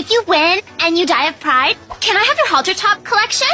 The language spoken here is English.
If you win and you die of pride, can I have your halter top collection?